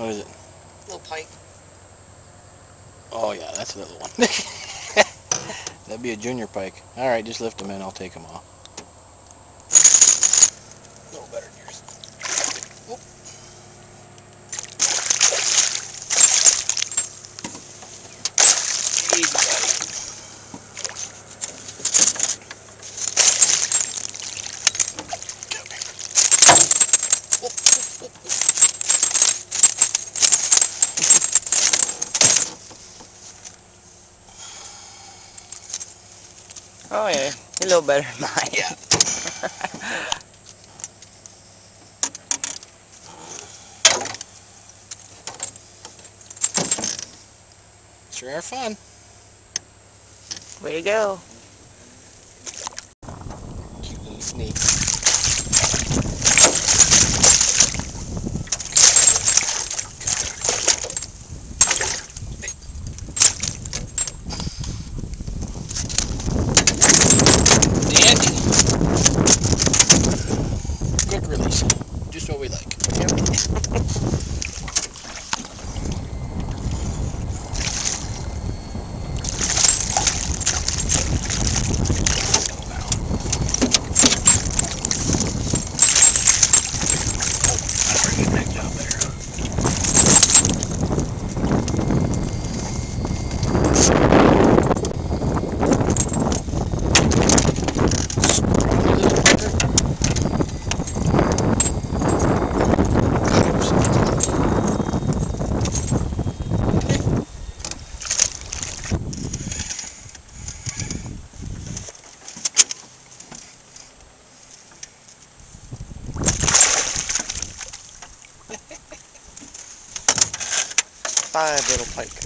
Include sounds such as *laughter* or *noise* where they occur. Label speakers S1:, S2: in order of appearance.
S1: What is it?
S2: Little pike.
S1: Oh yeah, that's another one. *laughs* That'd be a junior pike. Alright, just lift them in, I'll take them off.
S2: Oh yeah, a little better than mine.
S1: Yeah. *laughs* Sure are fun.
S2: Way to go.
S1: Cute little snake. Just what we like. Very
S2: Five little pike.